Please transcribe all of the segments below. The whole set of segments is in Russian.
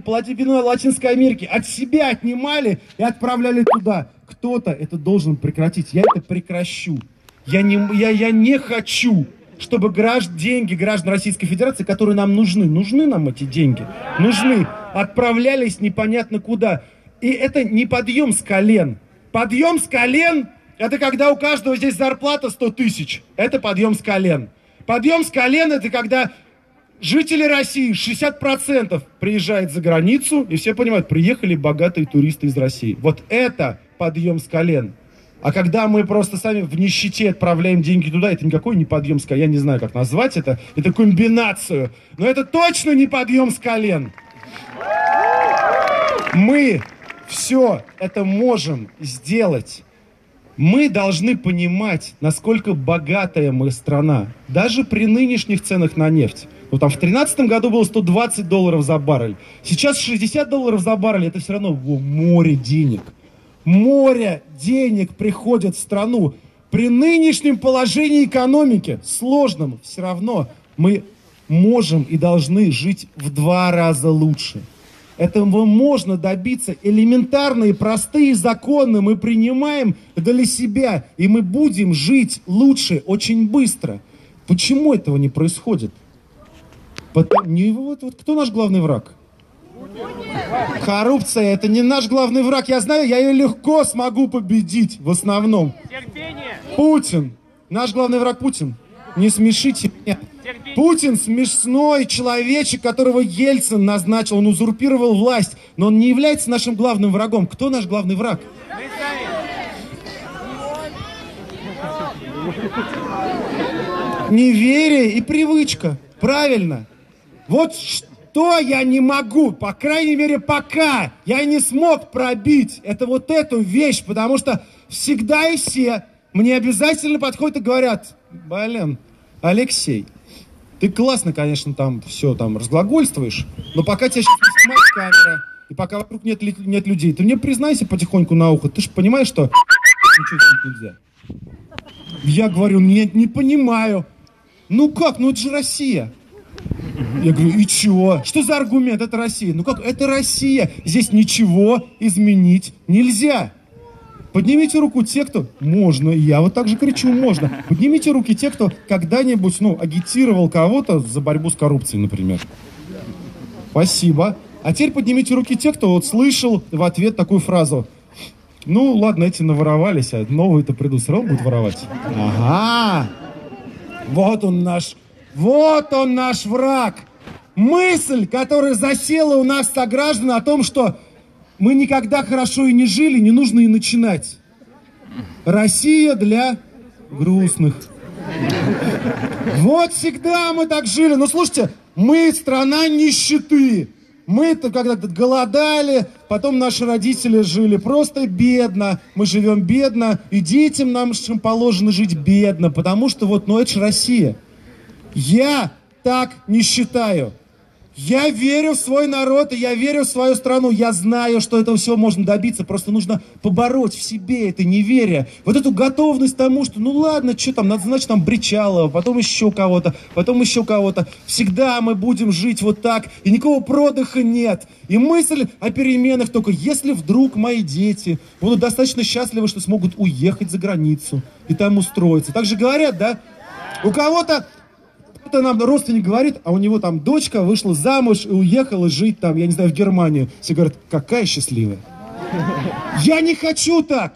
половину Латинской Америки от себя отнимали и отправляли туда. Кто-то это должен прекратить. Я это прекращу. Я не, я, я не хочу, чтобы гражд, деньги граждан Российской Федерации, которые нам нужны, нужны нам эти деньги, нужны, отправлялись непонятно куда. И это не подъем с колен. Подъем с колен – это когда у каждого здесь зарплата 100 тысяч. Это подъем с колен. Подъем с колен – это когда жители России 60% приезжает за границу, и все понимают, приехали богатые туристы из России. Вот это подъем с колен. А когда мы просто сами в нищете отправляем деньги туда, это никакой не подъем с колен. Я не знаю, как назвать это. Это комбинацию. Но это точно не подъем с колен. Мы все это можем сделать. Мы должны понимать, насколько богатая мы страна. Даже при нынешних ценах на нефть. Ну, там в 2013 году было 120 долларов за баррель. Сейчас 60 долларов за баррель, это все равно море денег. Море денег приходит в страну. При нынешнем положении экономики, сложном, все равно мы можем и должны жить в два раза лучше. Этого можно добиться. Элементарные, простые законы мы принимаем для себя, и мы будем жить лучше очень быстро. Почему этого не происходит? Потому, не, вот, вот кто наш главный враг? Коррупция это не наш главный враг. Я знаю, я ее легко смогу победить в основном. Терпение. Путин. Наш главный враг Путин. Не смешите меня. Терпение. Путин смешной человечек, которого Ельцин назначил. Он узурпировал власть. Но он не является нашим главным врагом. Кто наш главный враг? Неверие и привычка. Правильно. Вот что я не могу, по крайней мере пока я не смог пробить, это вот эту вещь, потому что всегда и все мне обязательно подходят и говорят, блин, Алексей, ты классно, конечно, там все там разглагольствуешь, но пока тебя сейчас не снимает камера, и пока вокруг нет, нет людей, ты мне признайся потихоньку на ухо, ты же понимаешь, что ничего нельзя. Я говорю, нет, не понимаю. Ну как, ну это же Россия. Я говорю, и чего? Что за аргумент? Это Россия. Ну как, это Россия. Здесь ничего изменить нельзя. Поднимите руку те, кто... Можно, я вот так же кричу, можно. Поднимите руки те, кто когда-нибудь, ну, агитировал кого-то за борьбу с коррупцией, например. Спасибо. А теперь поднимите руки те, кто вот слышал в ответ такую фразу. Ну, ладно, эти наворовались, а новые-то придут, все равно будут воровать. Ага. Вот он наш вот он наш враг. Мысль, которая засела у нас сограждан о том, что мы никогда хорошо и не жили, не нужно и начинать. Россия для грустных. Вот всегда мы так жили. Но слушайте, мы страна нищеты. Мы-то когда-то голодали, потом наши родители жили просто бедно, мы живем бедно, и детям нам положено жить бедно, потому что вот, ну это же Россия. Я так не считаю. Я верю в свой народ, и я верю в свою страну. Я знаю, что этого всего можно добиться. Просто нужно побороть в себе это неверие. Вот эту готовность тому, что ну ладно, что там, надо значит там Бричалова, потом еще кого-то, потом еще кого-то. Всегда мы будем жить вот так, и никакого продыха нет. И мысль о переменах только, если вдруг мои дети будут достаточно счастливы, что смогут уехать за границу и там устроиться. Так же говорят, да? У кого-то кто-то нам родственник говорит, а у него там дочка вышла замуж и уехала жить там, я не знаю, в Германию. Все говорят, какая счастливая. Я не хочу так.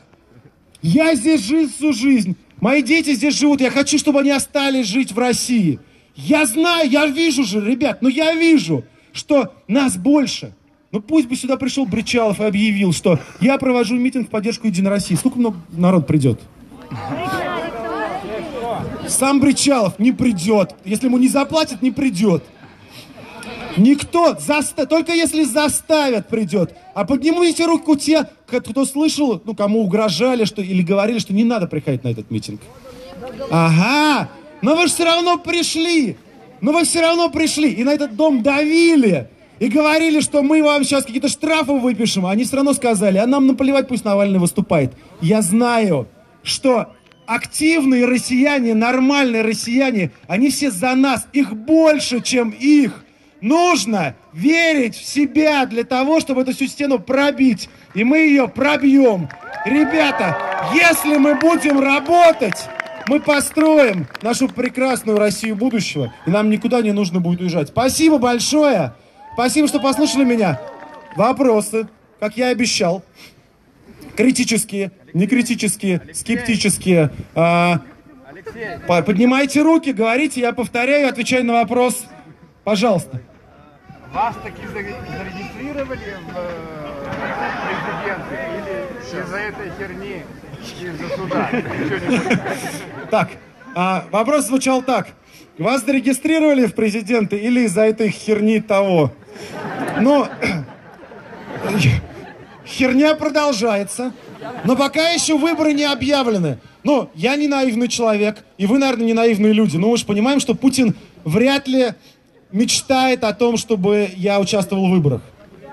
Я здесь жил всю жизнь. Мои дети здесь живут. Я хочу, чтобы они остались жить в России. Я знаю, я вижу же, ребят, но я вижу, что нас больше. Ну пусть бы сюда пришел Бричалов и объявил, что я провожу митинг в поддержку Единой России. Сколько много народ придет? Сам Бричалов не придет. Если ему не заплатят, не придет. Никто, заста... только если заставят, придет. А поднимите руку те, кто слышал, ну, кому угрожали, что, или говорили, что не надо приходить на этот митинг. Ага, но вы же все равно пришли. Но вы все равно пришли. И на этот дом давили. И говорили, что мы вам сейчас какие-то штрафы выпишем. А они все равно сказали, а нам наплевать, пусть Навальный выступает. Я знаю, что активные россияне, нормальные россияне, они все за нас, их больше, чем их. нужно верить в себя для того, чтобы эту всю стену пробить. И мы ее пробьем. Ребята, если мы будем работать, мы построим нашу прекрасную Россию будущего, и нам никуда не нужно будет уезжать. Спасибо большое. Спасибо, что послушали меня. Вопросы, как я и обещал. Критические, не критические, скептические. А, поднимайте руки, говорите, я повторяю, отвечаю на вопрос. Пожалуйста. Вас таки зарегистрировали в э, президенты или из-за этой херни, из-за суда? Так, а, вопрос звучал так. Вас зарегистрировали в президенты или из-за этой херни того? Ну, херня продолжается, но пока еще выборы не объявлены. Ну, я не наивный человек, и вы, наверное, не наивные люди. Но мы же понимаем, что Путин вряд ли мечтает о том, чтобы я участвовал в выборах.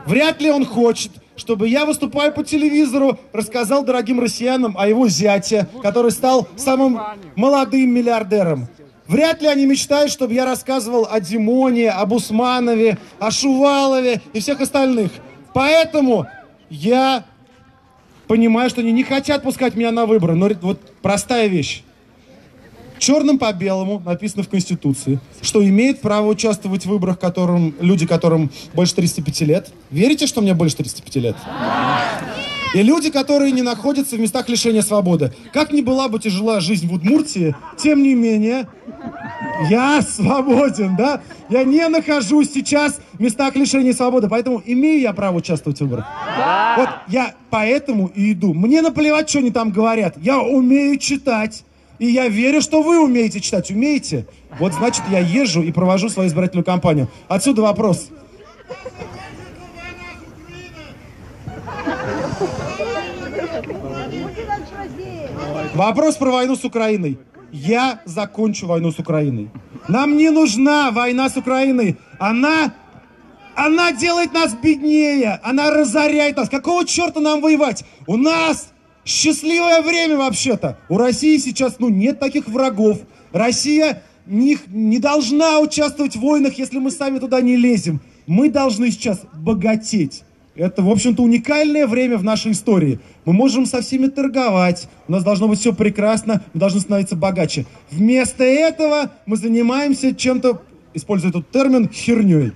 Вряд ли он хочет, чтобы я, выступая по телевизору, рассказал дорогим россиянам о его зяте, который стал самым молодым миллиардером. Вряд ли они мечтают, чтобы я рассказывал о Димоне, об Усманове, о Шувалове и всех остальных. Поэтому я понимаю, что они не хотят пускать меня на выборы. Но вот простая вещь. Черным по белому написано в Конституции, что имеет право участвовать в выборах которым, люди, которым больше 35 лет. Верите, что мне больше 35 лет? И люди, которые не находятся в местах лишения свободы. Как ни была бы тяжела жизнь в Удмуртии, тем не менее, я свободен, да? Я не нахожусь сейчас в местах лишения свободы, поэтому имею я право участвовать в выборах. Да. Вот я поэтому и иду. Мне наплевать, что они там говорят. Я умею читать. И я верю, что вы умеете читать. Умеете? Вот значит, я езжу и провожу свою избирательную кампанию. Отсюда вопрос. Вопрос про войну с Украиной. Я закончу войну с Украиной. Нам не нужна война с Украиной. Она, она делает нас беднее. Она разоряет нас. Какого черта нам воевать? У нас Счастливое время вообще-то. У России сейчас, ну, нет таких врагов. Россия не, не должна участвовать в войнах, если мы сами туда не лезем. Мы должны сейчас богатеть. Это, в общем-то, уникальное время в нашей истории. Мы можем со всеми торговать, у нас должно быть все прекрасно, мы должны становиться богаче. Вместо этого мы занимаемся чем-то использую этот термин, херней.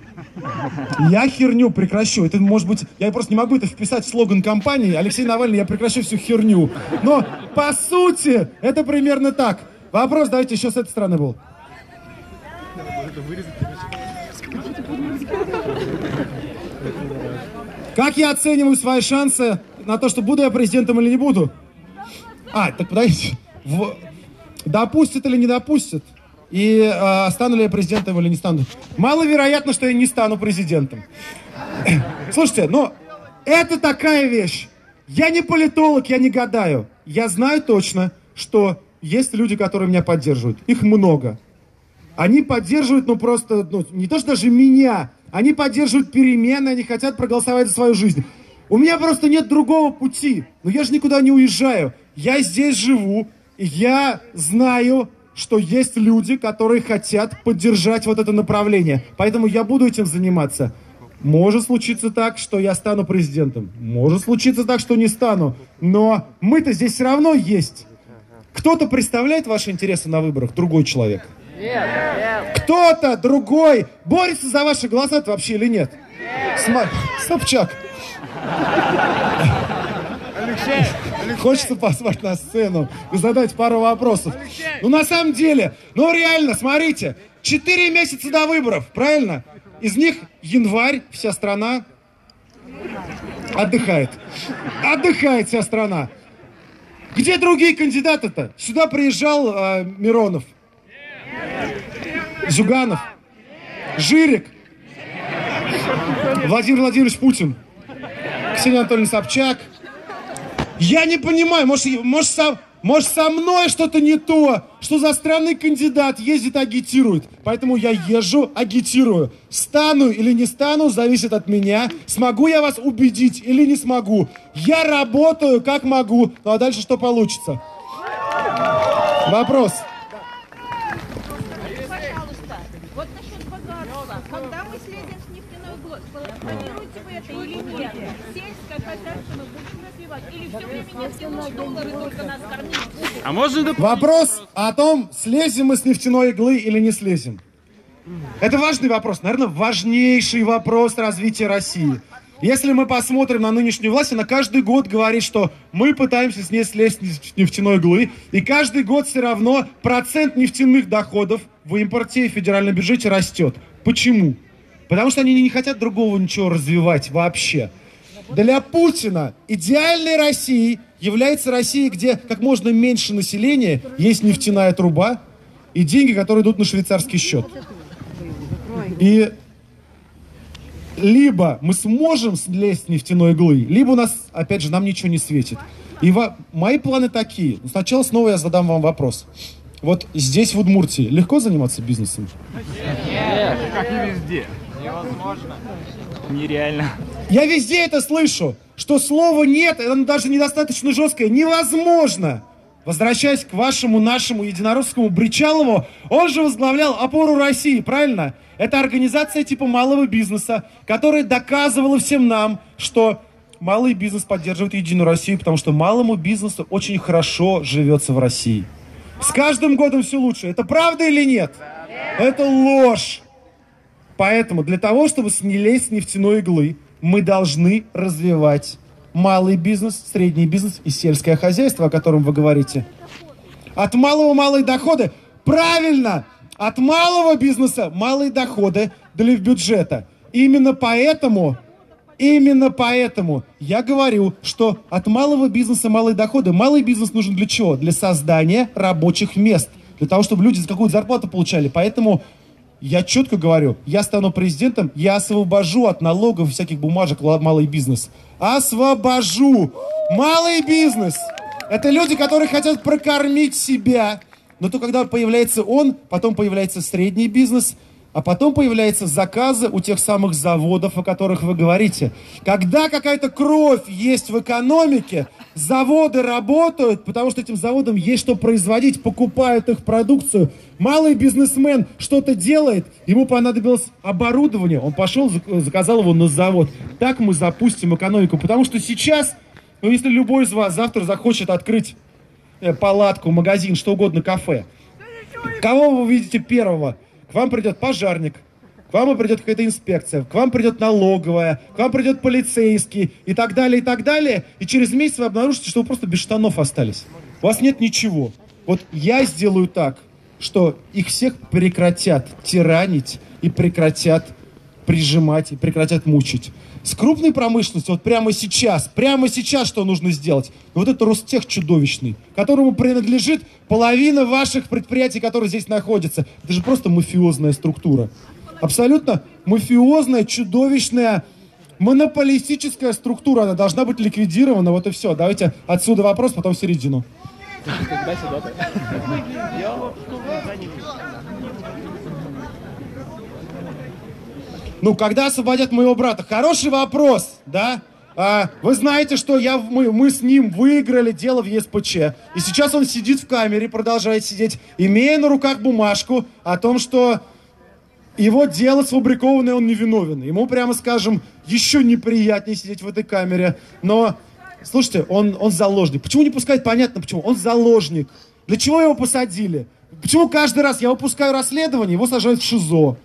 Я херню прекращу. Это может быть... Я просто не могу это вписать в слоган компании. Алексей Навальный, я прекращу всю херню. Но, по сути, это примерно так. Вопрос давайте еще с этой стороны был. Как я оцениваю свои шансы на то, что буду я президентом или не буду? А, так подождите. В... Допустят или не допустят? И э, стану ли я президентом или не стану. Маловероятно, что я не стану президентом. Слушайте, ну, это такая вещь. Я не политолог, я не гадаю. Я знаю точно, что есть люди, которые меня поддерживают. Их много. Они поддерживают, ну, просто, ну, не то, что даже меня. Они поддерживают перемены, они хотят проголосовать за свою жизнь. У меня просто нет другого пути. Но я же никуда не уезжаю. Я здесь живу. Я знаю, что есть люди, которые хотят поддержать вот это направление. Поэтому я буду этим заниматься. Может случиться так, что я стану президентом. Может случиться так, что не стану. Но мы-то здесь все равно есть. Кто-то представляет ваши интересы на выборах, другой человек. Нет, нет. Кто-то другой борется за ваши голоса вообще или нет? Нет. Сма... Собчак. Алексей, Алексей. Хочется позвать на сцену и задать пару вопросов. Алексей. Ну, на самом деле, ну, реально, смотрите, 4 месяца до выборов, правильно? Из них январь, вся страна отдыхает. Отдыхает вся страна. Где другие кандидаты-то? Сюда приезжал э, Миронов. Зюганов. Жирик. Владимир Владимирович Путин. Ксения Анатольевна Собчак. Я не понимаю, может, может, со, может со мной что-то не то, что за странный кандидат ездит агитирует. Поэтому я езжу, агитирую. Стану или не стану, зависит от меня. Смогу я вас убедить или не смогу. Я работаю как могу. Ну а дальше что получится? Вопрос. Пожалуйста, вот насчет богатства. Когда мы следим или нет? Сельское хозяйство мы будем развивать? Или все время нефтяные доллары только нас кормить будут? А можно Вопрос о том, слезем мы с нефтяной иглы или не слезем. Это важный вопрос, наверное, важнейший вопрос развития России. Если мы посмотрим на нынешнюю власть, она каждый год говорит, что мы пытаемся с ней слезть с нефтяной иглы, и каждый год все равно процент нефтяных доходов в импорте и федеральном бюджете растет. Почему? Потому что они не хотят другого ничего развивать вообще. Для Путина идеальной Россией является Россия, где как можно меньше населения, есть нефтяная труба и деньги, которые идут на швейцарский счет. И либо мы сможем слезть с нефтяной иглы, либо у нас, опять же, нам ничего не светит. И во- мои планы такие. Ну, Сначала снова я задам вам вопрос. Вот здесь, в Удмуртии, легко заниматься бизнесом? Как и везде. Нереально. Я везде это слышу, что слова нет, оно даже недостаточно жесткое, невозможно. Возвращаясь к вашему, нашему единоросскому Бричалову, он же возглавлял опору России, правильно? Это организация типа малого бизнеса, которая доказывала всем нам, что малый бизнес поддерживает Единую Россию, потому что малому бизнесу очень хорошо живется в России. С каждым годом все лучше. Это правда или нет? Это ложь. Поэтому для того, чтобы не лезть с нефтяной иглы, мы должны развивать малый бизнес, средний бизнес и сельское хозяйство, о котором вы говорите. От малого малые доходы. Правильно! От малого бизнеса малые доходы для бюджета. Именно поэтому, именно поэтому я говорю, что от малого бизнеса малые доходы. Малый бизнес нужен для чего? Для создания рабочих мест. Для того, чтобы люди какую-то зарплату получали. Поэтому я четко говорю, я стану президентом, я освобожу от налогов и всяких бумажек малый бизнес. Освобожу! Малый бизнес! Это люди, которые хотят прокормить себя. Но то, когда появляется он, потом появляется средний бизнес, а потом появляются заказы у тех самых заводов, о которых вы говорите. Когда какая-то кровь есть в экономике, заводы работают, потому что этим заводам есть что производить, покупают их продукцию. Малый бизнесмен что-то делает, ему понадобилось оборудование, он пошел, зак- заказал его на завод. Так мы запустим экономику, потому что сейчас, ну если любой из вас завтра захочет открыть э, палатку, магазин, что угодно, кафе, Кого вы видите первого? К вам придет пожарник, к вам придет какая-то инспекция, к вам придет налоговая, к вам придет полицейский и так далее, и так далее. И через месяц вы обнаружите, что вы просто без штанов остались. У вас нет ничего. Вот я сделаю так, что их всех прекратят тиранить и прекратят прижимать и прекратят мучить. С крупной промышленностью, вот прямо сейчас, прямо сейчас что нужно сделать? Вот это Ростех чудовищный, которому принадлежит половина ваших предприятий, которые здесь находятся. Это же просто мафиозная структура. Абсолютно мафиозная, чудовищная, монополистическая структура. Она должна быть ликвидирована, вот и все. Давайте отсюда вопрос, потом в середину. Ну, когда освободят моего брата? Хороший вопрос, да? А, вы знаете, что я, мы, мы с ним выиграли дело в ЕСПЧ. И сейчас он сидит в камере, продолжает сидеть, имея на руках бумажку о том, что его дело сфабрикованное, он невиновен. Ему, прямо скажем, еще неприятнее сидеть в этой камере. Но, слушайте, он, он заложник. Почему не пускают? Понятно, почему. Он заложник. Для чего его посадили? Почему каждый раз я выпускаю расследование, его сажают в ШИЗО?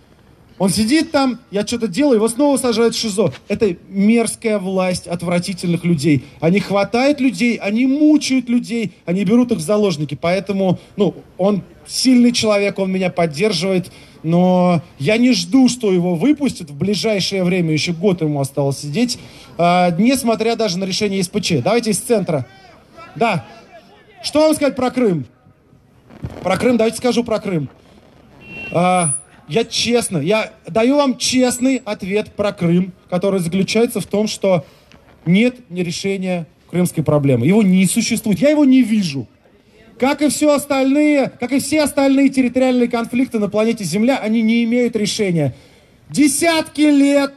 Он сидит там, я что-то делаю, его снова сажают в ШИЗО. Это мерзкая власть отвратительных людей. Они хватают людей, они мучают людей, они берут их в заложники. Поэтому, ну, он сильный человек, он меня поддерживает, но я не жду, что его выпустят в ближайшее время, еще год ему осталось сидеть, а, несмотря даже на решение СПЧ. Давайте из центра. Да. Что вам сказать про Крым? Про Крым, давайте скажу про Крым. А, я честно, я даю вам честный ответ про Крым, который заключается в том, что нет решения крымской проблемы. Его не существует. Я его не вижу. Как и все остальные, как и все остальные территориальные конфликты на планете Земля, они не имеют решения. Десятки лет,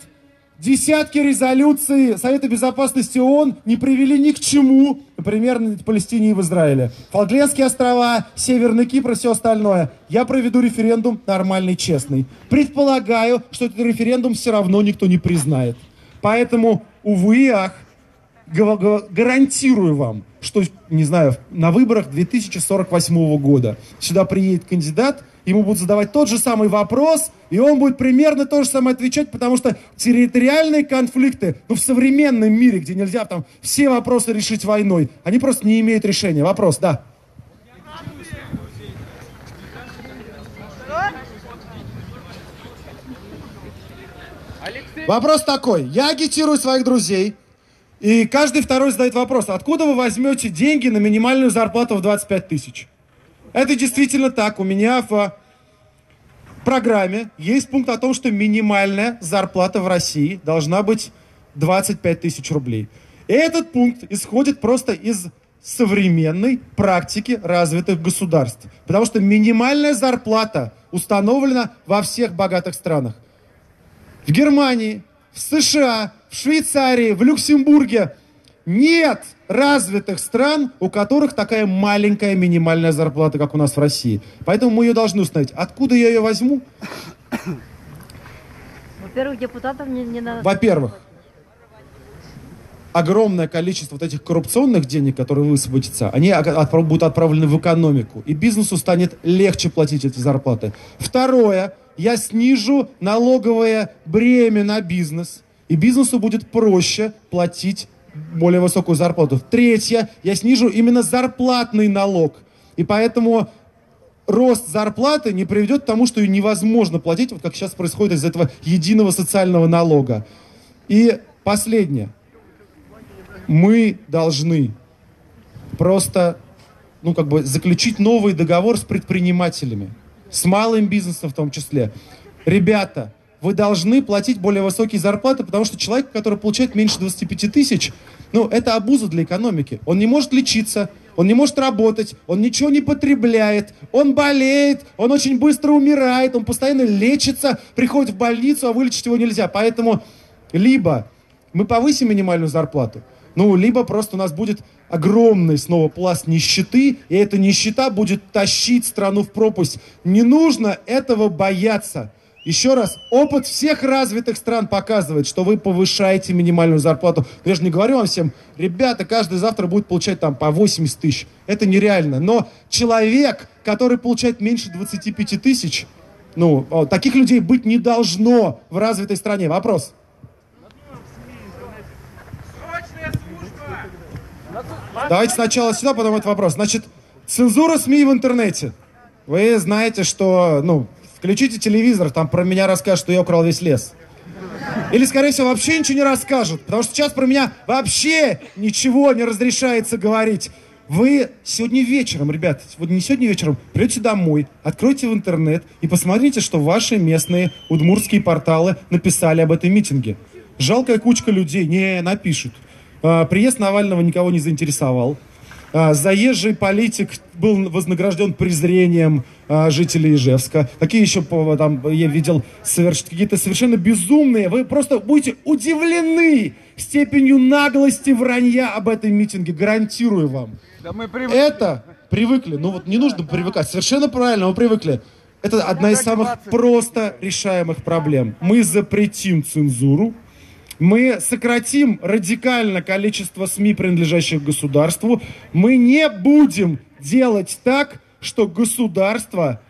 десятки резолюций Совета Безопасности ООН не привели ни к чему, например, в Палестине и в Израиле. Фолклендские острова, Северный Кипр и все остальное. Я проведу референдум нормальный, честный. Предполагаю, что этот референдум все равно никто не признает. Поэтому, увы и ах, га- га- гарантирую вам, что, не знаю, на выборах 2048 года сюда приедет кандидат, ему будут задавать тот же самый вопрос, и он будет примерно то же самое отвечать, потому что территориальные конфликты, ну, в современном мире, где нельзя там все вопросы решить войной, они просто не имеют решения. Вопрос, да. Вопрос такой. Я агитирую своих друзей, и каждый второй задает вопрос, откуда вы возьмете деньги на минимальную зарплату в 25 тысяч? Это действительно так. У меня в программе есть пункт о том, что минимальная зарплата в России должна быть 25 тысяч рублей. И этот пункт исходит просто из современной практики развитых государств. Потому что минимальная зарплата установлена во всех богатых странах в Германии, в США, в Швейцарии, в Люксембурге нет развитых стран, у которых такая маленькая минимальная зарплата, как у нас в России. Поэтому мы ее должны установить. Откуда я ее возьму? Во-первых, депутатов не, не надо. Во-первых, огромное количество вот этих коррупционных денег, которые высвободятся, они отправ- будут отправлены в экономику. И бизнесу станет легче платить эти зарплаты. Второе, я снижу налоговое бремя на бизнес. И бизнесу будет проще платить более высокую зарплату. Третье, я снижу именно зарплатный налог. И поэтому рост зарплаты не приведет к тому, что ее невозможно платить, вот как сейчас происходит из этого единого социального налога. И последнее. Мы должны просто, ну, как бы заключить новый договор с предпринимателями, с малым бизнесом в том числе. Ребята, вы должны платить более высокие зарплаты, потому что человек, который получает меньше 25 тысяч, ну, это обуза для экономики. Он не может лечиться, он не может работать, он ничего не потребляет, он болеет, он очень быстро умирает, он постоянно лечится, приходит в больницу, а вылечить его нельзя. Поэтому либо мы повысим минимальную зарплату, ну, либо просто у нас будет огромный снова пласт нищеты, и эта нищета будет тащить страну в пропасть. Не нужно этого бояться. Еще раз, опыт всех развитых стран показывает, что вы повышаете минимальную зарплату. Я же не говорю вам всем, ребята, каждый завтра будет получать там по 80 тысяч. Это нереально. Но человек, который получает меньше 25 тысяч, ну, таких людей быть не должно в развитой стране. Вопрос. Давайте сначала сюда, потом этот вопрос. Значит, цензура СМИ в интернете. Вы знаете, что, ну, включите телевизор, там про меня расскажут, что я украл весь лес. Или, скорее всего, вообще ничего не расскажут, потому что сейчас про меня вообще ничего не разрешается говорить. Вы сегодня вечером, ребят, вот не сегодня вечером, придете домой, откройте в интернет и посмотрите, что ваши местные удмуртские порталы написали об этом митинге. Жалкая кучка людей не напишут. А, Приезд Навального никого не заинтересовал. А, Заезжий политик был вознагражден презрением а, жителей Ижевска. Какие еще там я видел соверш- какие-то совершенно безумные. Вы просто будете удивлены степенью наглости вранья об этом митинге. Гарантирую вам. Да мы привыкли. Это привыкли. Ну вот не нужно привыкать. Совершенно правильно, мы привыкли. Это одна из самых просто решаемых проблем. Мы запретим цензуру, мы сократим радикально количество СМИ, принадлежащих государству. Мы не будем делать так, что государство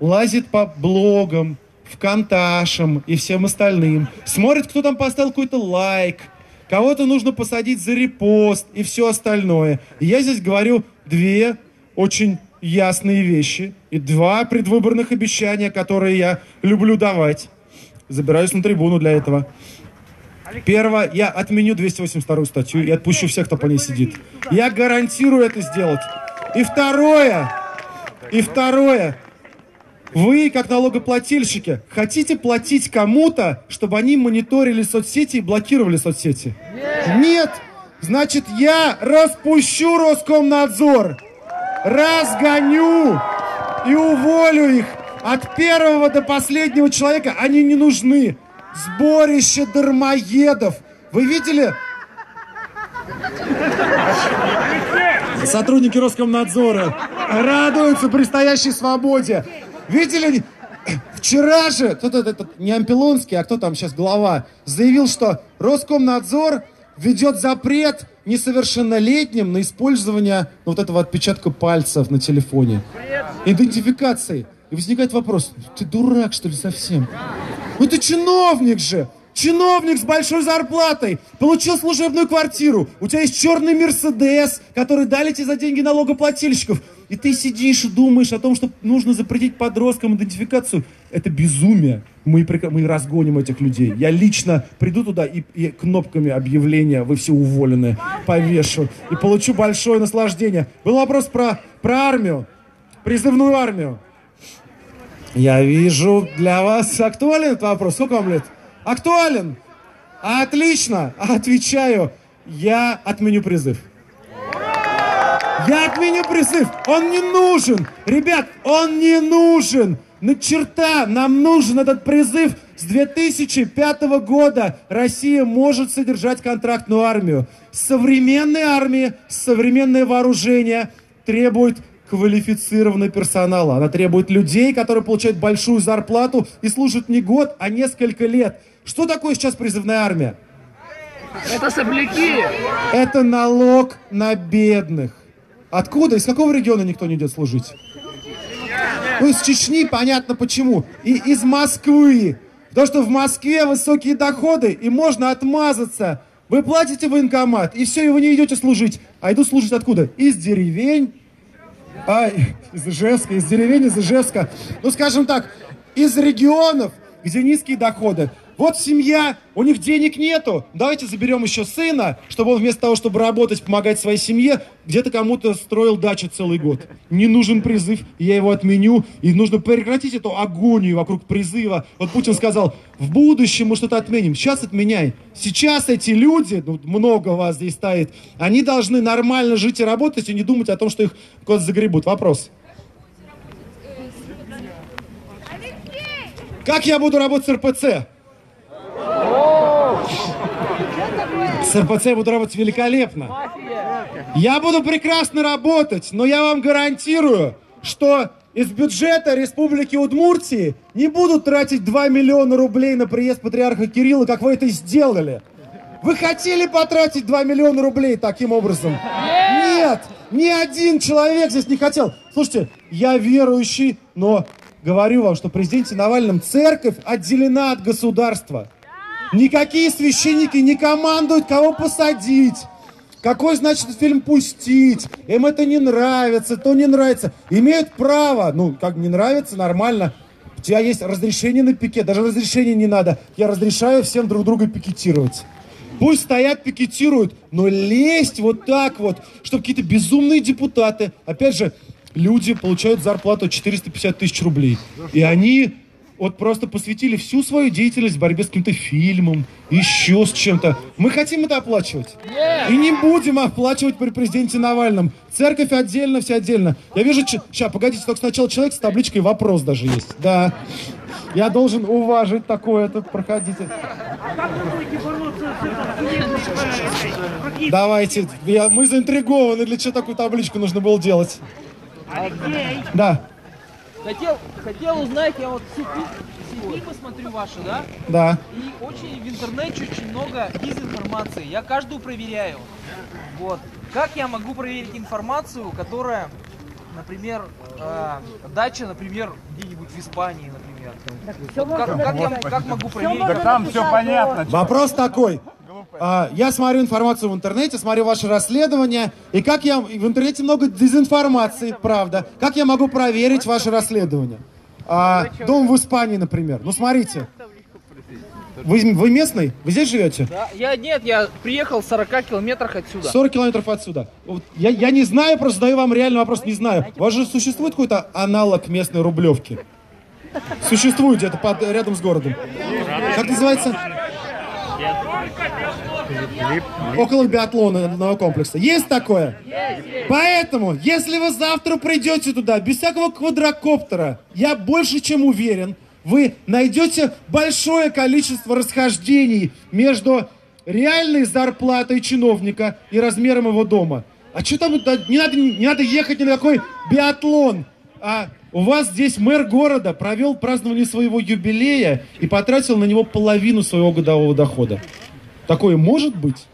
лазит по блогам, вконташам и всем остальным. Смотрит, кто там поставил какой-то лайк, кого-то нужно посадить за репост и все остальное. И я здесь говорю две очень ясные вещи и два предвыборных обещания, которые я люблю давать. Забираюсь на трибуну для этого. Первое, я отменю 282 статью и отпущу всех, кто по ней сидит. Я гарантирую это сделать. И второе, и второе, вы, как налогоплательщики, хотите платить кому-то, чтобы они мониторили соцсети и блокировали соцсети? Нет! Значит, я распущу Роскомнадзор, разгоню и уволю их. От первого до последнего человека они не нужны. Сборище дармоедов. Вы видели? Сотрудники Роскомнадзора радуются предстоящей свободе. Видели? Вчера же кто-то этот, не Ампелонский, а кто там сейчас глава, заявил, что Роскомнадзор ведет запрет несовершеннолетним на использование ну, вот этого отпечатка пальцев на телефоне. Идентификации. И возникает вопрос, ты дурак, что ли, совсем? Ну ты чиновник же! Чиновник с большой зарплатой, получил служебную квартиру, у тебя есть черный Мерседес, который дали тебе за деньги налогоплательщиков, и ты сидишь и думаешь о том, что нужно запретить подросткам идентификацию. Это безумие. Мы, мы разгоним этих людей. Я лично приду туда и, и кнопками объявления «Вы все уволены» повешу. И получу большое наслаждение. Был вопрос про, про армию, призывную армию. Я вижу, для вас актуален этот вопрос. Сколько вам лет? Актуален. Отлично. Отвечаю. Я отменю призыв. Я отменю призыв. Он не нужен. Ребят, он не нужен. На черта нам нужен этот призыв. С 2005 года Россия может содержать контрактную армию. Современная армия, современное вооружение требует квалифицированного персонала. Она требует людей, которые получают большую зарплату и служат не год, а несколько лет. Что такое сейчас призывная армия? Это сопляки! Это налог на бедных. Откуда? Из какого региона никто не идет служить? Ну, из Чечни, понятно почему. И из Москвы. Потому что в Москве высокие доходы, и можно отмазаться. Вы платите военкомат, и все, и вы не идете служить. А идут служить откуда? Из деревень. А, из Ижевска, из деревень, из Ижевска. Ну, скажем так, из регионов, где низкие доходы. Вот семья, у них денег нету. Давайте заберем еще сына, чтобы он вместо того, чтобы работать, помогать своей семье, где-то кому-то строил дачу целый год. Не нужен призыв, я его отменю. И нужно прекратить эту агонию вокруг призыва. Вот Путин сказал, в будущем мы что-то отменим. Сейчас отменяй. Сейчас эти люди, ну, много вас здесь стоит, они должны нормально жить и работать, и не думать о том, что их куда-то загребут. Вопрос. Как я буду работать с РПЦ? С РПЦ буду работать великолепно. Я буду прекрасно работать, но я вам гарантирую, что из бюджета Республики Удмуртии не будут тратить 2 миллиона рублей на приезд патриарха Кирилла, как вы это сделали. Вы хотели потратить 2 миллиона рублей таким образом? Нет! Ни один человек здесь не хотел. Слушайте, я верующий, но говорю вам, что президенте Навальном церковь отделена от государства. Никакие священники не командуют, кого посадить. Какой, значит, фильм пустить? Им это не нравится, то не нравится. Имеют право. Ну, как не нравится, нормально. У тебя есть разрешение на пикет. Даже разрешения не надо. Я разрешаю всем друг друга пикетировать. Пусть стоят, пикетируют, но лезть вот так вот, чтобы какие-то безумные депутаты, опять же, люди получают зарплату 450 тысяч рублей. И они вот просто посвятили всю свою деятельность борьбе с каким-то фильмом, еще с чем-то. Мы хотим это оплачивать. И не будем оплачивать при президенте Навальном. Церковь отдельно, все отдельно. Я вижу... Сейчас, погодите, только сначала человек с табличкой «Вопрос» даже есть. Да. Я должен уважить такое, это проходите. Давайте, я, мы заинтригованы, для чего такую табличку нужно было делать. Да, Хотел, хотел узнать, я вот все, фи- все фильмы смотрю ваши, да? да. И очень в интернете очень много дезинформации. Я каждую проверяю. Вот. Как я могу проверить информацию, которая, например, э, дача, например, где-нибудь в Испании, например. Вот как, как я как могу проверить? Так там все понятно. Вопрос такой. А, я смотрю информацию в интернете, смотрю ваши расследования, и как я... В интернете много дезинформации, правда. Как я могу проверить ваши расследования? А, дом в Испании, например. Ну, смотрите. Вы, вы местный? Вы здесь живете? Да, я нет, я приехал в 40 километрах отсюда. 40 километров отсюда. Вот Я, я не знаю, просто задаю вам реальный вопрос, не знаю. У вас же существует какой-то аналог местной рублевки? Существует где-то под, рядом с городом. Как называется? Около биатлонного комплекса. Есть такое? Поэтому, если вы завтра придете туда без всякого квадрокоптера, я больше чем уверен, вы найдете большое количество расхождений между реальной зарплатой чиновника и размером его дома. А что там, да, не надо, не надо ехать ни на какой биатлон. а у вас здесь мэр города провел празднование своего юбилея и потратил на него половину своего годового дохода. Такое может быть?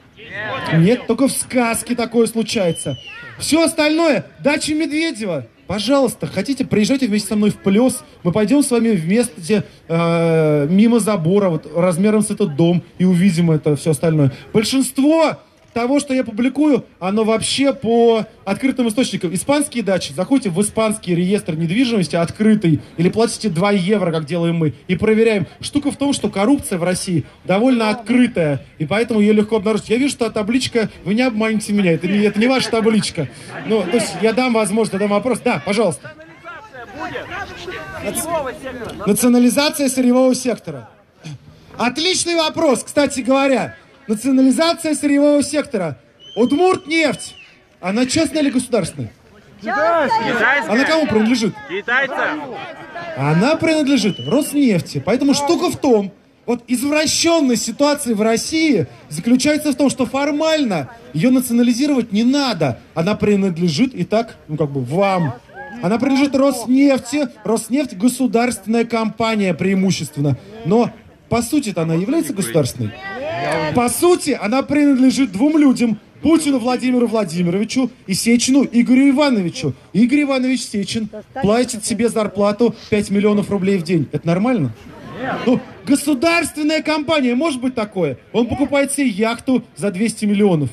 Нет, только в сказке такое случается. Все остальное – дача Медведева. Пожалуйста, хотите, приезжайте вместе со мной в плес. Мы пойдем с вами вместе э, мимо забора, вот, размером с этот дом, и увидим это все остальное. Большинство того, что я публикую, оно вообще по открытым источникам. Испанские дачи, заходите в испанский реестр недвижимости открытый, или платите 2 евро, как делаем мы, и проверяем. Штука в том, что коррупция в России довольно открытая, и поэтому ее легко обнаружить. Я вижу, что табличка, вы не обманете меня, это не, это не ваша табличка. Ну, то есть я дам возможность, я дам вопрос. Да, пожалуйста. Национализация сырьевого сектора. Отличный вопрос, кстати говоря. Национализация сырьевого сектора. Удмурт нефть. Она частная или государственная? Она кому принадлежит? Китайцам. Она принадлежит Роснефти. Поэтому штука в том, вот извращенность ситуации в России заключается в том, что формально ее национализировать не надо. Она принадлежит и так, ну как бы, вам. Она принадлежит Роснефти. Роснефть государственная компания преимущественно. Но по сути-то она является государственной. По сути, она принадлежит двум людям. Путину Владимиру Владимировичу и Сечину Игорю Ивановичу. Игорь Иванович Сечин платит себе зарплату 5 миллионов рублей в день. Это нормально? Ну, государственная компания, может быть такое? Он покупает себе яхту за 200 миллионов.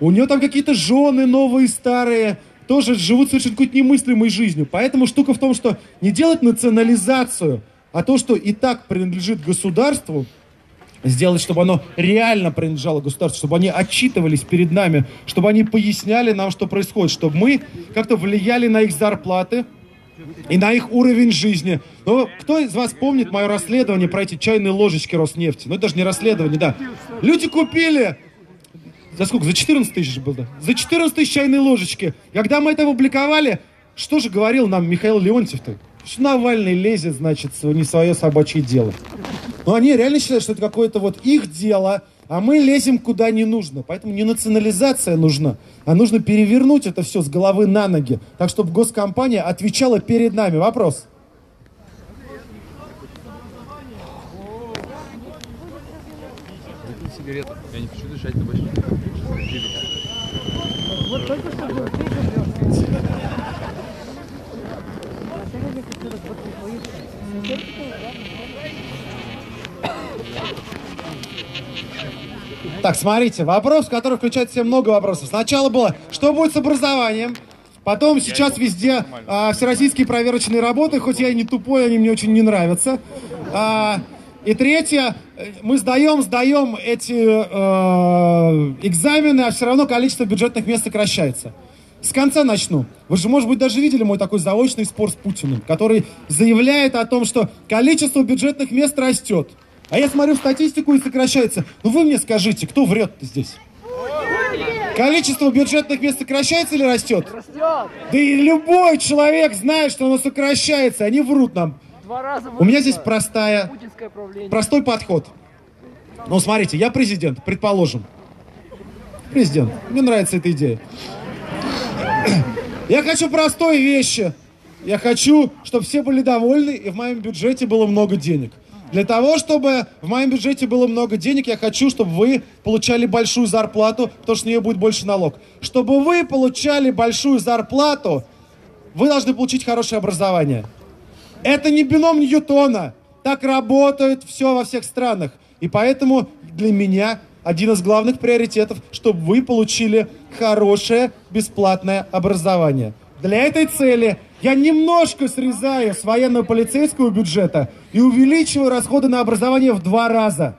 У него там какие-то жены новые, старые, тоже живут совершенно какой-то немыслимой жизнью. Поэтому штука в том, что не делать национализацию, а то, что и так принадлежит государству, сделать, чтобы оно реально принадлежало государству, чтобы они отчитывались перед нами, чтобы они поясняли нам, что происходит, чтобы мы как-то влияли на их зарплаты и на их уровень жизни. Ну, кто из вас помнит мое расследование про эти чайные ложечки Роснефти? Ну, это даже не расследование, да. Люди купили за сколько? За 14 тысяч было. За 14 тысяч чайные ложечки. Когда мы это опубликовали, что же говорил нам Михаил Леонтьев-то? Что Навальный лезет, значит, не свое собачье дело. Но они реально считают, что это какое-то вот их дело, а мы лезем куда не нужно. Поэтому не национализация нужна, а нужно перевернуть это все с головы на ноги, так чтобы госкомпания отвечала перед нами. Вопрос. сигарету. Я не хочу дышать табачным. Вот только что был Так, смотрите, вопрос, который включает в себя много вопросов. Сначала было, что будет с образованием? Потом сейчас везде а, всероссийские проверочные работы, хоть я и не тупой, они мне очень не нравятся. А, и третье, мы сдаем, сдаем эти э, экзамены, а все равно количество бюджетных мест сокращается. С конца начну. Вы же, может быть, даже видели мой такой заочный спор с Путиным, который заявляет о том, что количество бюджетных мест растет. А я смотрю статистику и сокращается. Ну вы мне скажите, кто врет-то здесь? Количество бюджетных мест сокращается или растет? Растет. Да и любой человек знает, что оно сокращается. Они врут нам. Два раза У меня здесь простая, простой подход. Ну, смотрите, я президент, предположим. Президент. Мне нравится эта идея. Я хочу простой вещи. Я хочу, чтобы все были довольны, и в моем бюджете было много денег. Для того, чтобы в моем бюджете было много денег, я хочу, чтобы вы получали большую зарплату, потому что на нее будет больше налог. Чтобы вы получали большую зарплату, вы должны получить хорошее образование. Это не бином Ньютона. Так работает все во всех странах. И поэтому для меня один из главных приоритетов, чтобы вы получили хорошее бесплатное образование. Для этой цели я немножко срезаю с военно-полицейского бюджета и увеличиваю расходы на образование в два раза.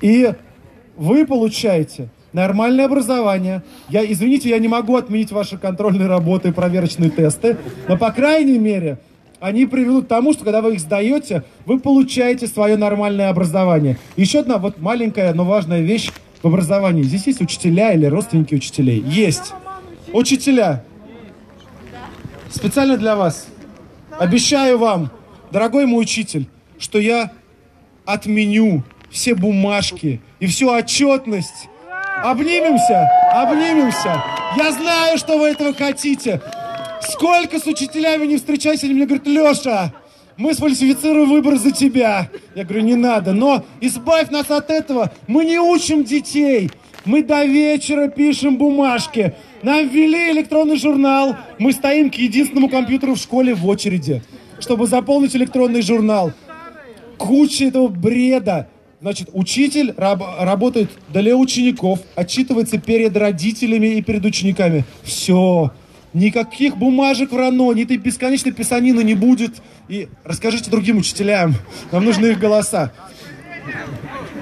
И вы получаете нормальное образование. Я, извините, я не могу отменить ваши контрольные работы и проверочные тесты, но, по крайней мере, они приведут к тому, что когда вы их сдаете, вы получаете свое нормальное образование. Еще одна вот маленькая, но важная вещь в образовании. Здесь есть учителя или родственники учителей? Есть. Учителя. Специально для вас. Обещаю вам, дорогой мой учитель, что я отменю все бумажки и всю отчетность. Обнимемся, обнимемся. Я знаю, что вы этого хотите. Сколько с учителями не встречайся, они мне говорят, Леша, мы сфальсифицируем выбор за тебя. Я говорю, не надо. Но избавь нас от этого. Мы не учим детей. Мы до вечера пишем бумажки. Нам ввели электронный журнал. Мы стоим к единственному компьютеру в школе в очереди, чтобы заполнить электронный журнал. Куча этого бреда. Значит, учитель раб- работает для учеников, отчитывается перед родителями и перед учениками. Все. Никаких бумажек в РАНО, ни этой бесконечной писанины не будет. И расскажите другим учителям. Нам нужны их голоса.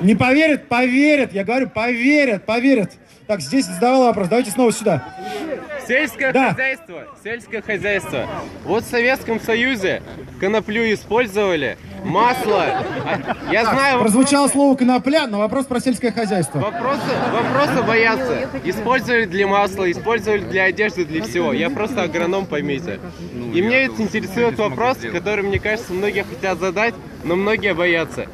Не поверят? Поверят. Я говорю, поверят, поверят. Так, здесь задавал вопрос. Давайте снова сюда. Сельское Да. хозяйство. Сельское хозяйство. Вот в Советском Союзе коноплю использовали, масло. Я знаю, Прозвучало слово конопля, но вопрос про сельское хозяйство. вопросы, вопросы боятся. Использовали для масла, использовали для одежды, для всего. Я просто агроном, поймите. И меня это интересует вопрос, который, мне кажется, многие хотят задать, но многие боятся.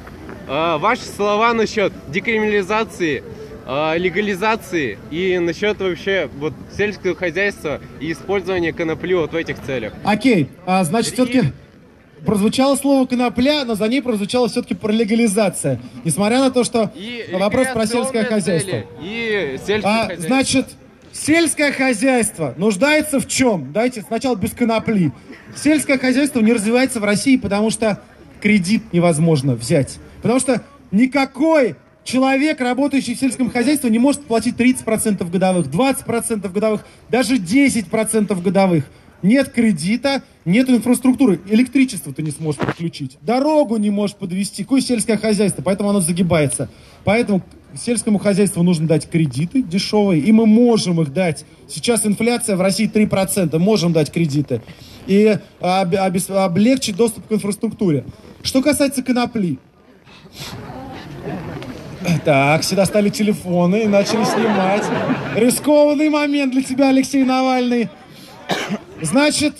А, Ваши слова насчет декриминализации, легализации и насчет вообще вот сельского хозяйства и использования конопли вот в этих целях. Окей, а, значит, все-таки прозвучало слово конопля, но за ней прозвучало все-таки про легализация. Несмотря на то, что И вопрос про сельское хозяйство. цели, И сельское А, хозяйство. значит, сельское хозяйство нуждается в чем? Дайте сначала без конопли. Сельское хозяйство не развивается в России, потому что кредит невозможно взять. Потому что никакой человек, работающий в сельском хозяйстве, не может платить 30% годовых, 20% годовых, даже 10% годовых. Нет кредита, нет инфраструктуры. Электричество ты не сможешь подключить. Дорогу не можешь подвести. Какое сельское хозяйство? Поэтому оно загибается. Поэтому сельскому хозяйству нужно дать кредиты дешевые, и мы можем их дать. Сейчас инфляция в России 3%, можем дать кредиты. И облегчить доступ к инфраструктуре. Что касается конопли. Так, сюда стали телефоны и начали снимать. Рискованный момент для тебя, Алексей Навальный. Значит,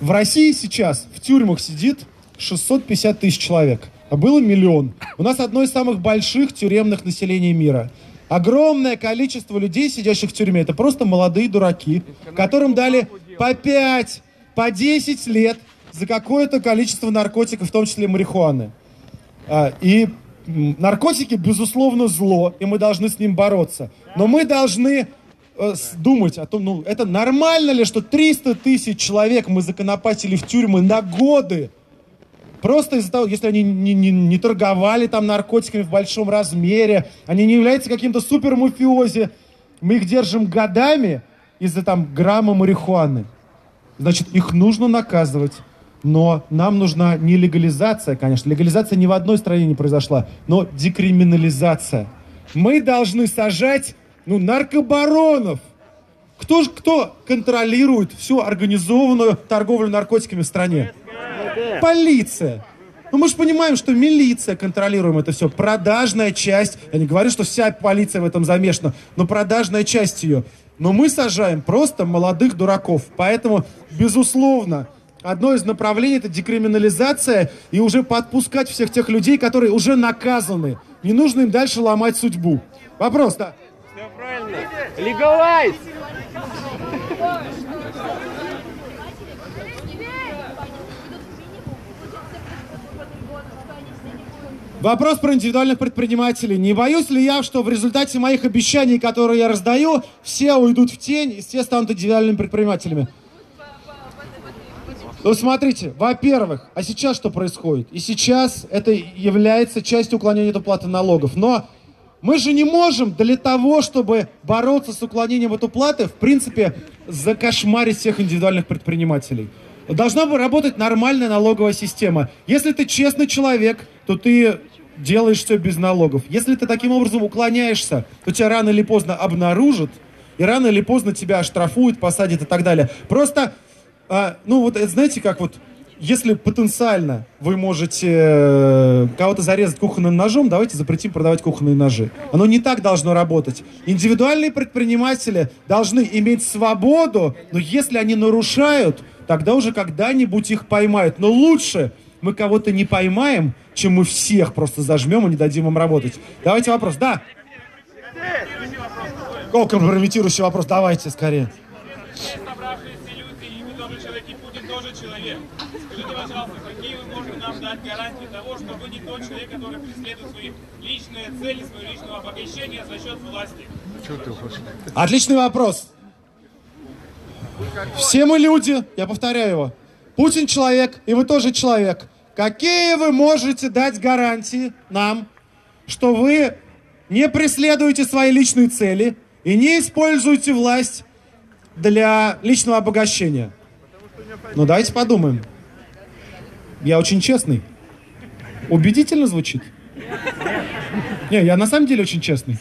в России сейчас в тюрьмах сидит 650 тысяч человек, а было миллион. У нас одно из самых больших тюремных населений мира. Огромное количество людей, сидящих в тюрьме, это просто молодые дураки, которым дали по 5, по 10 лет за какое-то количество наркотиков, в том числе марихуаны. А, и наркотики, безусловно, зло, и мы должны с ним бороться. Но мы должны э, думать о том, ну, это нормально ли, что 300 тысяч человек мы законопатили в тюрьмы на годы, Просто из-за того, если они не, не- не торговали там наркотиками в большом размере, они не являются каким-то супер мафиози, мы их держим годами из-за там грамма марихуаны. Значит, их нужно наказывать. Но нам нужна не легализация, конечно. Легализация ни в одной стране не произошла, но декриминализация. Мы должны сажать ну, наркобаронов. Кто, ж- кто контролирует всю организованную торговлю наркотиками в стране? Полиция. Ну мы же понимаем, что милиция контролируем это все. Продажная часть. Я не говорю, что вся полиция в этом замешана, но продажная часть ее. Но мы сажаем просто молодых дураков. Поэтому, безусловно, одно из направлений это декриминализация и уже подпускать всех тех людей, которые уже наказаны. Не нужно им дальше ломать судьбу. Вопрос, да? Все правильно. Legalize! Вопрос про индивидуальных предпринимателей. Не боюсь ли я, что в результате моих обещаний, которые я раздаю, все уйдут в тень и все станут индивидуальными предпринимателями? Ну, смотрите, во-первых, а сейчас что происходит? И сейчас это является частью уклонения от уплаты налогов. Но мы же не можем для того, чтобы бороться с уклонением от уплаты, в принципе, закошмарить всех индивидуальных предпринимателей. Должна бы работать нормальная налоговая система. Если ты честный человек, то ты делаешь все без налогов. Если ты таким образом уклоняешься, то тебя рано или поздно обнаружат, и рано или поздно тебя оштрафуют, посадят и так далее. Просто, а, ну вот, это знаете, как вот, если потенциально вы можете э, кого-то зарезать кухонным ножом, давайте запретим продавать кухонные ножи. Оно не так должно работать. Индивидуальные предприниматели должны иметь свободу, но если они нарушают, тогда уже когда-нибудь их поймают. Но лучше мы кого-то не поймаем, чем мы всех просто зажмем и не дадим им работать. Давайте вопрос. Да. О, компрометирующий вопрос. Давайте скорее. человек. Скажите, пожалуйста, какие вы можете нам дать гарантии того, что вы не тот человек, который преследует свои личные цели, свое личное обогащение за счет власти? Отличный вопрос. Все мы люди, я повторяю его. Путин человек, и вы тоже человек. Какие вы можете дать гарантии нам, что вы не преследуете свои личные цели и не используете власть для личного обогащения? Ну давайте подумаем. Я очень честный. Убедительно звучит? Не, я на самом деле очень честный.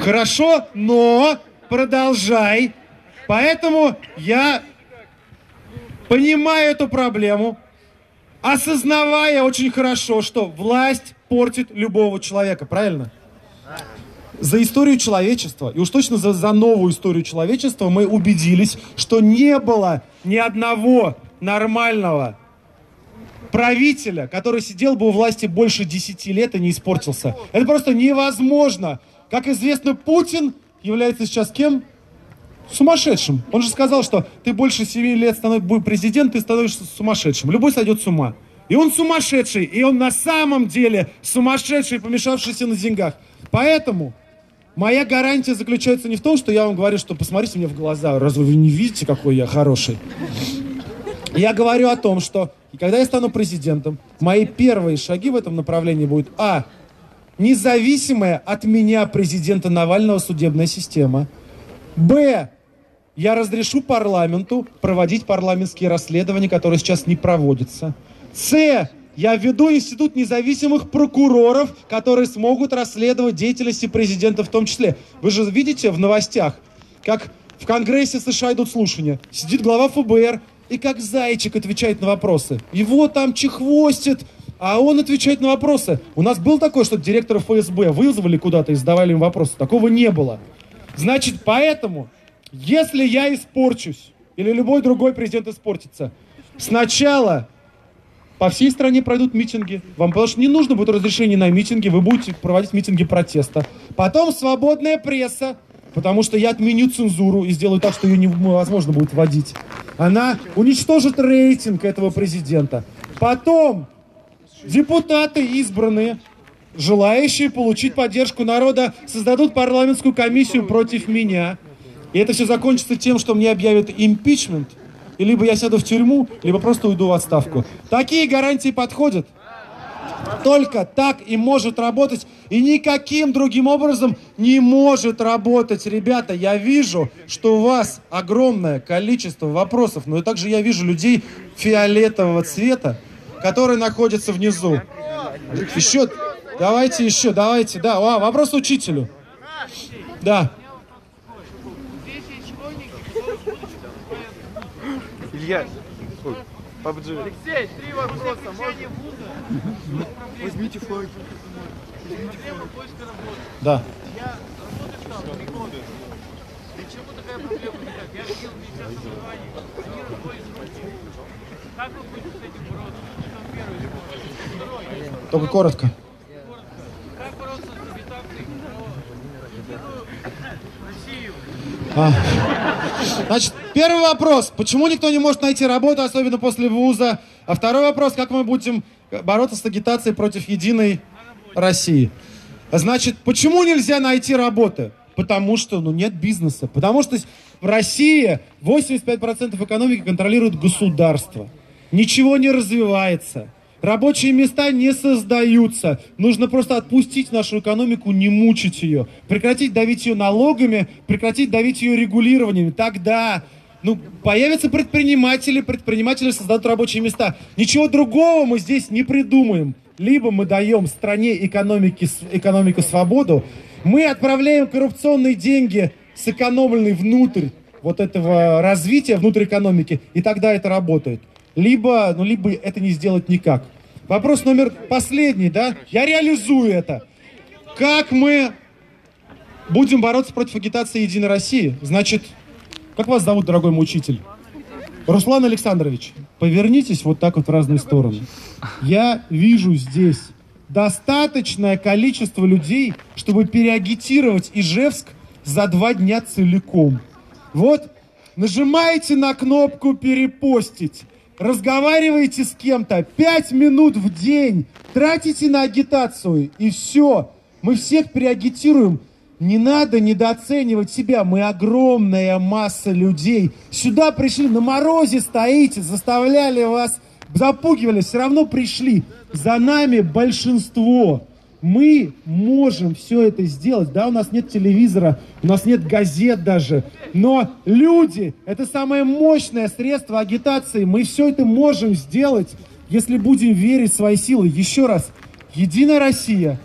Хорошо, но продолжай. Поэтому я понимаю эту проблему, осознавая очень хорошо, что власть портит любого человека, правильно? За историю человечества, и уж точно за, за новую историю человечества, мы убедились, что не было ни одного нормального правителя, который сидел бы у власти больше 10 лет и не испортился. Это просто невозможно. Как известно, Путин является сейчас кем? Сумасшедшим. Он же сказал, что ты больше 7 лет становишься будешь президент, ты становишься сумасшедшим. Любой сойдет с ума. И он сумасшедший, и он на самом деле сумасшедший, помешавшийся на деньгах. Поэтому моя гарантия заключается не в том, что я вам говорю, что посмотрите мне в глаза, разве вы не видите, какой я хороший? Я говорю о том, что когда я стану президентом, мои первые шаги в этом направлении будут А. Независимая от меня президента Навального судебная система. Б. Я разрешу парламенту проводить парламентские расследования, которые сейчас не проводятся. С. Я введу институт независимых прокуроров, которые смогут расследовать деятельности президента в том числе. Вы же видите в новостях, как в Конгрессе США идут слушания. Сидит глава ФБР и как зайчик отвечает на вопросы. Его там чехвостит, а он отвечает на вопросы. У нас был такое, что директора ФСБ вызвали куда-то и задавали им вопросы. Такого не было. Значит, поэтому, если я испорчусь, или любой другой президент испортится, сначала по всей стране пройдут митинги. Вам потому что не нужно будет разрешение на митинги, вы будете проводить митинги протеста. Потом свободная пресса, потому что я отменю цензуру и сделаю так, что ее невозможно будет вводить. Она уничтожит рейтинг этого президента. Потом депутаты избранные, желающие получить поддержку народа, создадут парламентскую комиссию против меня. И это все закончится тем, что мне объявят импичмент – и либо я сяду в тюрьму, либо просто уйду в отставку. Такие гарантии подходят. Только так и может работать, и никаким другим образом не может работать. Ребята, я вижу, что у вас огромное количество вопросов, но и также я вижу людей фиолетового цвета, которые находятся внизу. Еще, давайте еще, давайте, да, а, вопрос учителю. Да. Илья. Алексей, три вопроса. Вуза. Возьмите флаг. Проблема поиска работы. Да. Я работаю там три года. Почему такая проблема? Я видел Министерство образования. Они разводят руки. Как вы будете с этим бороться? Это первый вопрос. Второй. Только коротко. А. Значит, первый вопрос. Почему никто не может найти работу, особенно после вуза? А второй вопрос. Как мы будем бороться с агитацией против единой России? Значит, почему нельзя найти работу? Потому что ну, нет бизнеса. Потому что в России 85% экономики контролирует государство. Ничего не развивается. Рабочие места не создаются. Нужно просто отпустить нашу экономику, не мучить ее. Прекратить давить ее налогами, прекратить давить ее регулированием. Тогда ну, появятся предприниматели, предприниматели создадут рабочие места. Ничего другого мы здесь не придумаем. Либо мы даем стране экономики, экономику свободу, мы отправляем коррупционные деньги, сэкономленные внутрь вот этого развития, внутрь экономики, и тогда это работает либо, ну, либо это не сделать никак. Вопрос номер последний, да? Я реализую это. Как мы будем бороться против агитации Единой России? Значит, как вас зовут, дорогой мой учитель? Руслан Александрович, повернитесь вот так вот в разные стороны. Я вижу здесь достаточное количество людей, чтобы переагитировать Ижевск за два дня целиком. Вот, нажимаете на кнопку «Перепостить», разговариваете с кем-то 5 минут в день, тратите на агитацию, и все. Мы всех переагитируем. Не надо недооценивать себя. Мы огромная масса людей. Сюда пришли, на морозе стоите, заставляли вас, запугивали, все равно пришли. За нами большинство. Мы можем все это сделать. Да, у нас нет телевизора, у нас нет газет даже. Но люди – это самое мощное средство агитации. Мы все это можем сделать, если будем верить в свои силы. Еще раз, Единая Россия,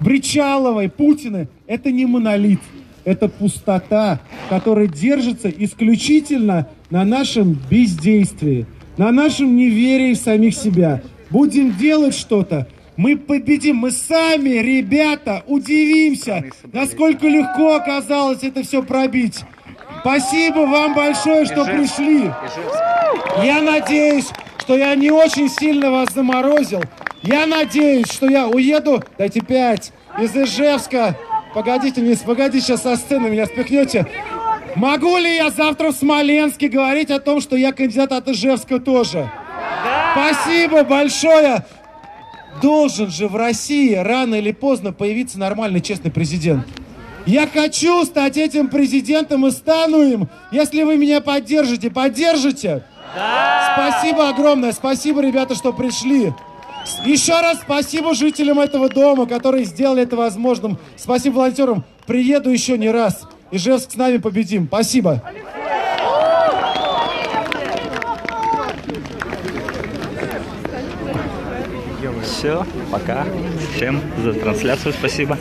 Бричаловой, Путины – это не монолит. Это пустота, которая держится исключительно на нашем бездействии, на нашем неверии в самих себя. Будем делать что-то, мы победим, мы сами, ребята, удивимся, насколько легко оказалось это все пробить. Спасибо вам большое, что пришли. Я надеюсь, что я не очень сильно вас заморозил. Я надеюсь, что я уеду, дайте пять, из Ижевска. Погодите, не погодите, сейчас со сцены меня спихнете. Могу ли я завтра в Смоленске говорить о том, что я кандидат от Ижевска тоже? Спасибо большое. Должен же в России рано или поздно появиться нормальный, честный президент. Я хочу стать этим президентом и стану им, если вы меня поддержите. Поддержите? Да. Спасибо огромное. Спасибо, ребята, что пришли. Еще раз спасибо жителям этого дома, которые сделали это возможным. Спасибо волонтерам. Приеду еще не раз. Ижевск с нами победим. Спасибо. Все, пока. Всем за трансляцию спасибо.